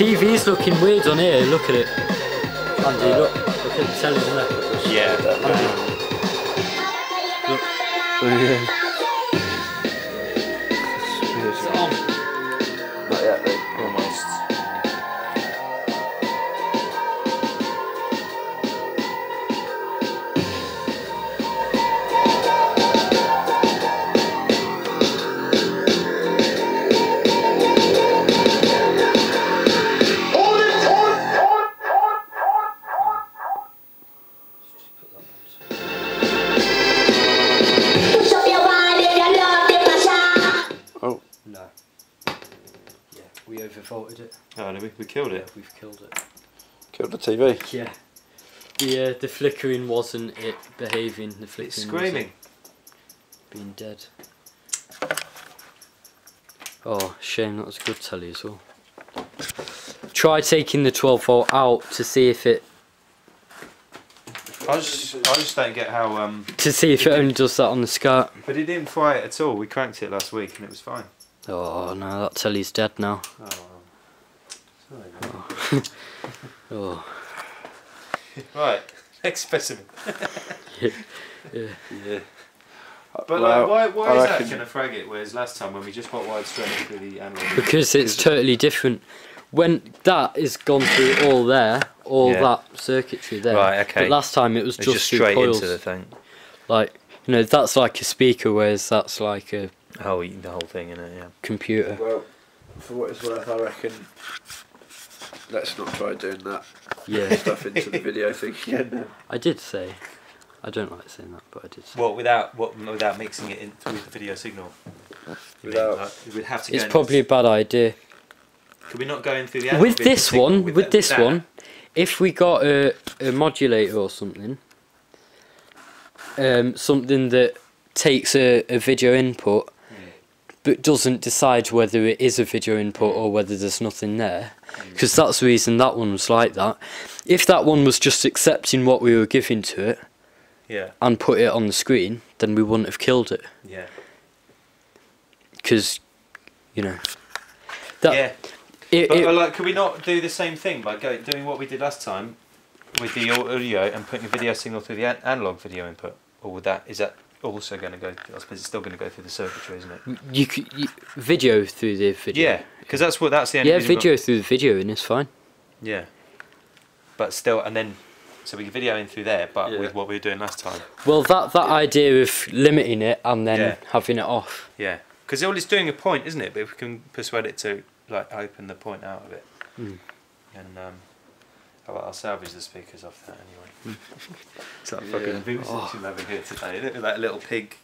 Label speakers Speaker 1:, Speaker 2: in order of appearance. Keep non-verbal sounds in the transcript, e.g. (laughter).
Speaker 1: TV's looking weird on here. Look at it. Andy, look. Look at the television.
Speaker 2: Yeah.
Speaker 3: Oh, yeah.
Speaker 1: No. Yeah, we overvolted it.
Speaker 2: Oh, no, we, we killed
Speaker 1: Yeah,
Speaker 2: it.
Speaker 1: we've killed it.
Speaker 3: killed the TV.
Speaker 1: Yeah. The uh, the flickering wasn't it behaving. The flickering
Speaker 2: It's screaming.
Speaker 1: being dead. Oh, shame that was a good telly as well. Try taking the 12 volt out to see if it
Speaker 2: I just, I just don't get how. Um,
Speaker 1: to see if it only does that on the SCART.
Speaker 2: but it didn't fry it at all. We cranked it last week and it was fine.
Speaker 1: Oh no, that telly's dead now.
Speaker 2: Oh.
Speaker 1: Oh. (laughs)
Speaker 2: oh, Right. (laughs) Next specimen. (laughs)
Speaker 1: yeah.
Speaker 3: Yeah.
Speaker 2: Uh, but uh,
Speaker 3: Well,
Speaker 2: like, why, why is
Speaker 3: reckon-
Speaker 2: that going to frag it? Whereas last time when we just got wide straight through the analog.
Speaker 1: Because it's totally different. When that is gone through all there, all
Speaker 2: Yeah.
Speaker 1: that circuitry there.
Speaker 2: Right, okay.
Speaker 1: But last time it was just,
Speaker 2: just straight
Speaker 1: coils.
Speaker 2: into the thing.
Speaker 1: Like you know, that's like a speaker, whereas that's like a
Speaker 2: Oh, eating the whole thing in it, yeah.
Speaker 1: computer.
Speaker 3: Well, for what it's worth, I reckon. Let's not try doing that
Speaker 1: Yeah,
Speaker 3: stuff into the video thing again.
Speaker 1: I did say. I don't like saying that, but I did say.
Speaker 2: What without what without mixing it in through the video signal? You mean,
Speaker 3: Without-
Speaker 2: like, we'd have to.
Speaker 1: it's
Speaker 2: go in-
Speaker 1: probably a bad idea.
Speaker 2: Could we not go in through the
Speaker 1: With this one, with,
Speaker 2: that-
Speaker 1: this
Speaker 2: that?
Speaker 1: one, if we got a, a modulator or something, um, something that takes a, a video input but doesn't decide whether it is a video input or whether there's nothing there, because that's the reason that one was like that. If that one was just accepting what we were giving to it
Speaker 2: Yeah,
Speaker 1: and put it on the screen, then we wouldn't have killed it,
Speaker 2: yeah,
Speaker 1: because, you know, that
Speaker 2: yeah.
Speaker 1: it,
Speaker 2: But
Speaker 1: it-
Speaker 2: uh, like, could we not do the same thing by go, doing what we did last time with the audio and putting a video signal through the an- analog video input, or would that is that also going to go? I suppose it's still going to go through the circuitry, isn't it?
Speaker 1: you could you, video through the video.
Speaker 2: Yeah, because that's what that's the only
Speaker 1: Yeah, video through the video and it's fine.
Speaker 2: Yeah, but still, and then so we can video in through there, but
Speaker 3: Yeah.
Speaker 2: with what we were doing last time.
Speaker 1: Well, that that idea of limiting it and then
Speaker 2: Yeah.
Speaker 1: having it off.
Speaker 2: Yeah, because all it's doing a point, isn't it? But if we can persuade it to like open the point out of it,
Speaker 1: Mm.
Speaker 2: and um, I'll, I'll salvage the speakers off that anyway. (laughs) it's like
Speaker 3: Yeah.
Speaker 2: fucking Boots
Speaker 1: Oh.
Speaker 2: she's having here today, isn't it? With that little pig